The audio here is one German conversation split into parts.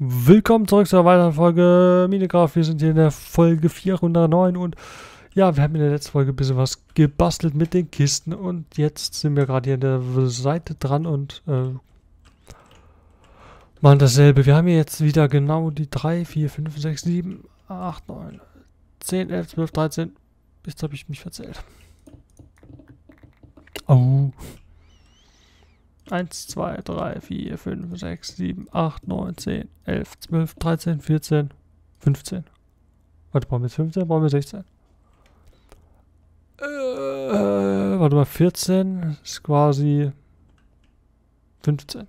Willkommen zurück zu einer weiteren Folge Minecraft. Wir sind hier in der Folge 409 und ja, wir haben in der letzten Folge ein bisschen was gebastelt mit den Kisten und jetzt sind wir gerade hier an der Seite dran und äh, machen dasselbe. Wir haben hier jetzt wieder genau die 3, 4, 5, 6, 7, 8, 9, 10, 11, 12, 13. Jetzt habe ich mich verzählt. Oh. 1, 2, 3, 4, 5, 6, 7, 8, 9, 10, 11, 12, 13, 14, 15. Warte, brauchen wir jetzt 15? Brauchen wir 16? Äh, warte mal, 14 ist quasi 15.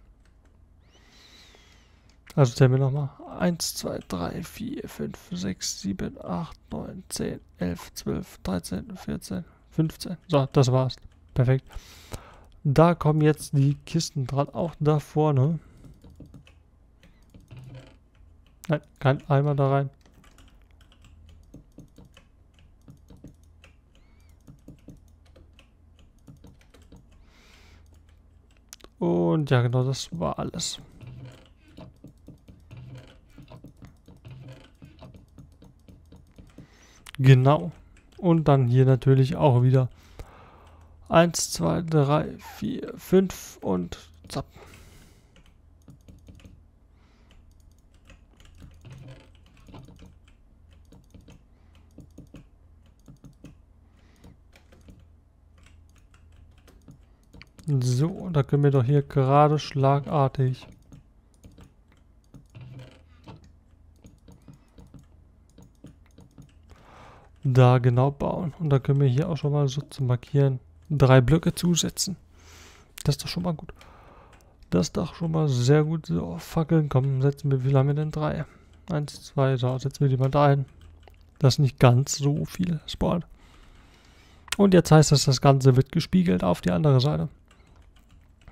Also zählen wir nochmal. 1, 2, 3, 4, 5, 6, 7, 8, 9, 10, 11, 12, 13, 14, 15. So, das war's. Perfekt. Da kommen jetzt die Kisten dran, auch da vorne. Nein, kein Eimer da rein. Und ja, genau, das war alles. Genau. Und dann hier natürlich auch wieder 1, 2, 3, 4, 5 und zapp. So, da können wir doch hier gerade schlagartig da genau bauen. Und da können wir hier auch schon mal so zu markieren drei Blöcke zusetzen. Das ist doch schon mal gut. Das ist doch schon mal sehr gut. So, Fackeln, komm, setzen wir, wie lange denn? Drei. Eins, zwei, so, setzen wir die mal da ein. Das ist nicht ganz so viel Spawn. Und jetzt heißt das, das Ganze wird gespiegelt auf die andere Seite.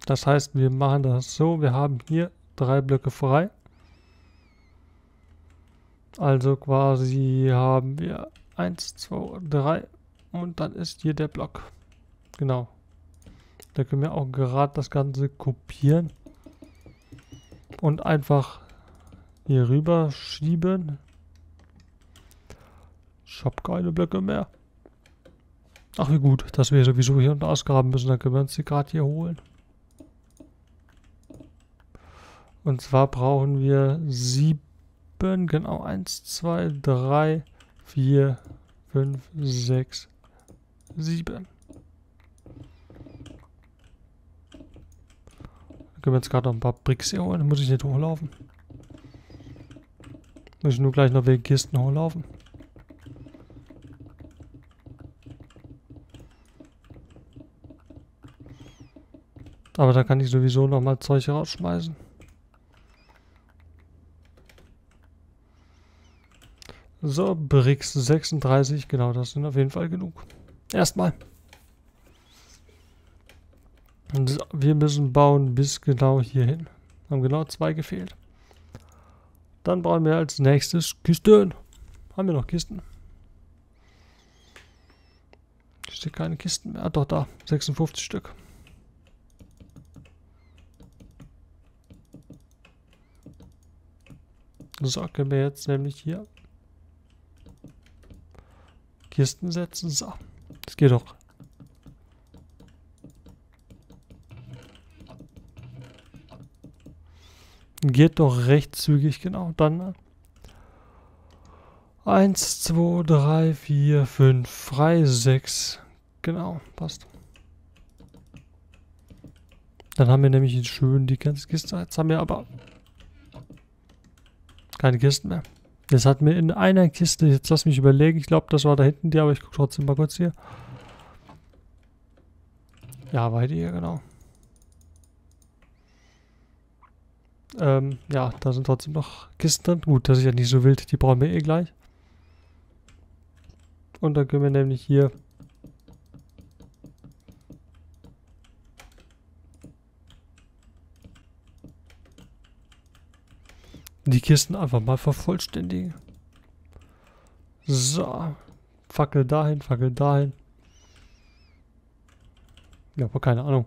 Das heißt, wir machen das so, wir haben hier drei Blöcke frei. Also quasi haben wir 1, 2, 3 und dann ist hier der Block. Genau. Da können wir auch gerade das Ganze kopieren. Und einfach hier rüber schieben. Ich habe keine Blöcke mehr. Ach wie gut, dass wir sowieso hier unten ausgraben müssen. Dann können wir uns die gerade hier holen. Und zwar brauchen wir sieben, genau, eins, zwei, drei, vier, fünf, sechs, sieben. Können wir jetzt gerade noch ein paar Bricks hier holen? Muss ich nicht hochlaufen? Muss ich nur gleich noch wegen Kisten hochlaufen? Aber da kann ich sowieso noch mal Zeug rausschmeißen. So, Bricks 36, genau, das sind auf jeden Fall genug. Erstmal. Und wir müssen bauen bis genau hierhin. Haben genau zwei gefehlt. Dann brauchen wir als nächstes Kisten. Haben wir noch Kisten? Steht keine Kisten mehr. Ah, doch, da. 56 Stück. So, können wir jetzt nämlich hier Kisten setzen. So, das geht doch Geht doch recht zügig, genau. Dann 1, 2, 3, 4, 5, frei 6. Genau, passt. Dann haben wir nämlich schön die ganze Kiste. Jetzt haben wir aber keine Kisten mehr. Jetzt hatten wir in einer Kiste, jetzt lass mich überlegen, ich glaube, das war da hinten die, aber ich gucke trotzdem mal kurz hier. Ja, weiter hier, genau. Ähm, ja, da sind trotzdem noch Kisten drin. Gut, das ist ja nicht so wild. Die brauchen wir eh gleich. Und dann können wir nämlich hier die Kisten einfach mal vervollständigen. So. Fackel dahin, Fackel dahin. Ja, aber keine Ahnung.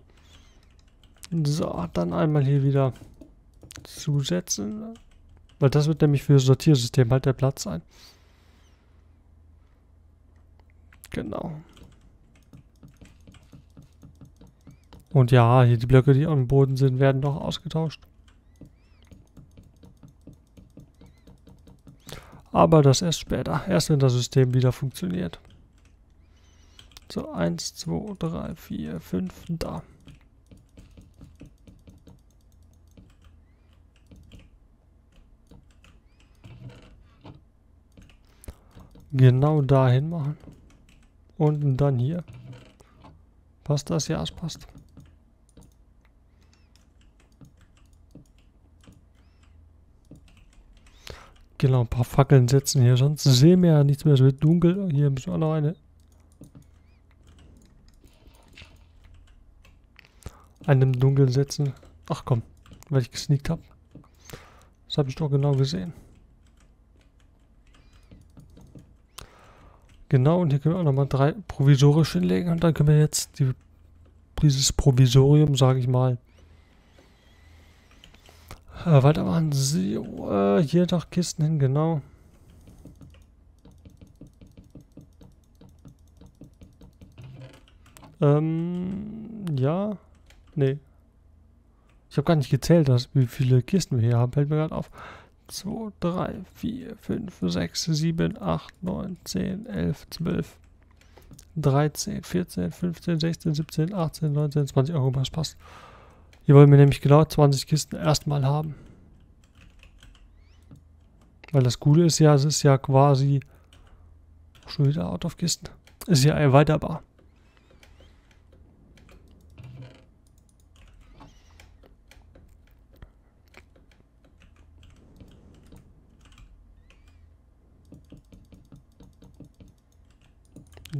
So, dann einmal hier wieder zusetzen. Weil das wird nämlich für das Sortiersystem halt der Platz sein. Genau. Und ja, hier die Blöcke, die am Boden sind, werden doch ausgetauscht. Aber das erst später. Erst wenn das System wieder funktioniert. So, 1, 2, 3, 4, 5, da. Genau dahin machen. Und dann hier. Passt das? Ja, es passt. Genau, ein paar Fackeln setzen hier, sonst sehen wir ja nichts mehr. Es wird dunkel. Hier müssen wir noch eine. Einen Dunkeln setzen. Ach komm, weil ich gesneakt habe. Das habe ich doch genau gesehen. Genau, und hier können wir auch nochmal drei provisorisch hinlegen. Und dann können wir jetzt die, dieses Provisorium, sage ich mal, äh, weitermachen. So, äh, hier doch Kisten hin, genau. Ähm, ja. Nee. Ich habe gar nicht gezählt, dass, wie viele Kisten wir hier haben. Fällt mir gerade auf. 2, 3, 4, 5, 6, 7, 8, 9, 10, 11, 12, 13, 14, 15, 16, 17, 18, 19, 20 Euro. Was passt. Hier wollen wir nämlich genau 20 Kisten erstmal haben. Weil das Coole ist ja, es ist ja quasi schon wieder out of Kisten. Ist ja erweiterbar.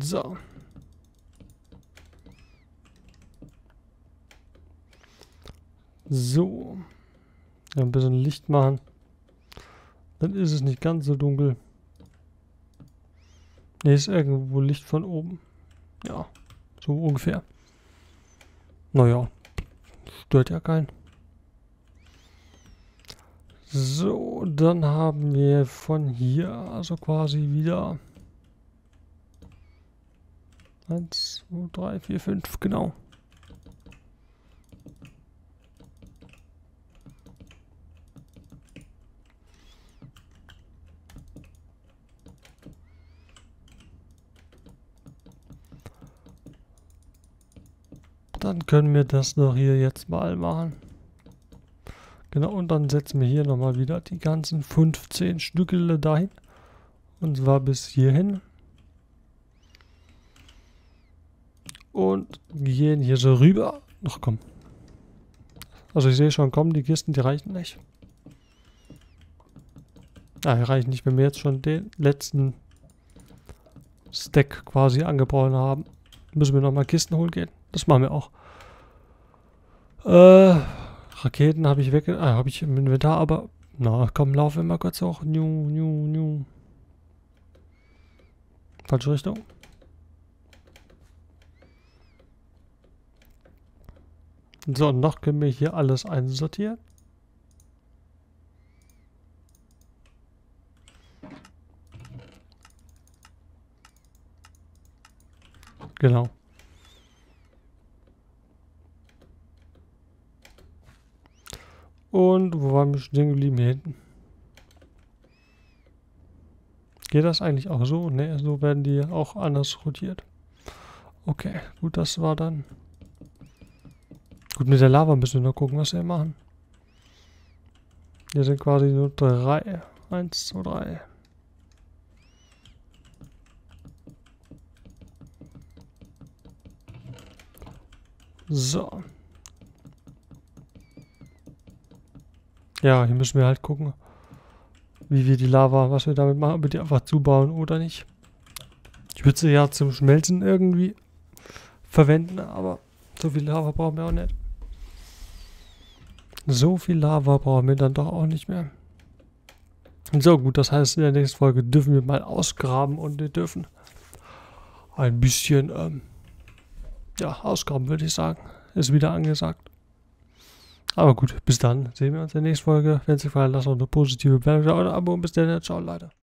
So. So. Ja, ein bisschen Licht machen. Dann ist es nicht ganz so dunkel. Ne, ist irgendwo Licht von oben. Ja, so ungefähr. Naja, stört ja keinen. So, dann haben wir von hier also quasi wieder 1, 2, 3, 4, 5, genau. Dann können wir das doch hier jetzt mal machen. Genau, und dann setzen wir hier nochmal wieder die ganzen 15 Stücke dahin. Und zwar bis hierhin. Gehen hier so rüber. Ach komm. Also ich sehe schon, kommen die Kisten, die reichen nicht. Ah, die reichen nicht, wenn wir jetzt schon den letzten Stack quasi angebrochen haben. Müssen wir nochmal Kisten holen gehen. Das machen wir auch. Äh, Raketen habe ich weg. Ah, habe ich im Inventar, aber. Na, komm, lauf immer kurz hoch. New, new, new. Falsche Richtung. So, noch können wir hier alles einsortieren. Genau. Und wo waren wir stehen geblieben? Hier hinten. Geht das eigentlich auch so? Ne, so werden die auch anders rotiert. Okay, gut, das war dann... Gut, mit der Lava müssen wir noch gucken, was wir machen. Hier sind quasi nur drei. Eins, zwei, drei. So. Ja, hier müssen wir halt gucken, wie wir die Lava, was wir damit machen, ob wir die einfach zubauen oder nicht. Ich würde sie ja zum Schmelzen irgendwie verwenden, aber so viel Lava brauchen wir auch nicht. So viel Lava brauchen wir dann doch auch nicht mehr. So gut, das heißt, in der nächsten Folge dürfen wir mal ausgraben und wir dürfen ein bisschen, ähm, ja, ausgraben würde ich sagen. Ist wieder angesagt. Aber gut, bis dann. Sehen wir uns in der nächsten Folge. Wenn es euch gefallen hat, lasst auch eine positive Bewertung oder ein Abo. Bis dann. Ciao, Leute.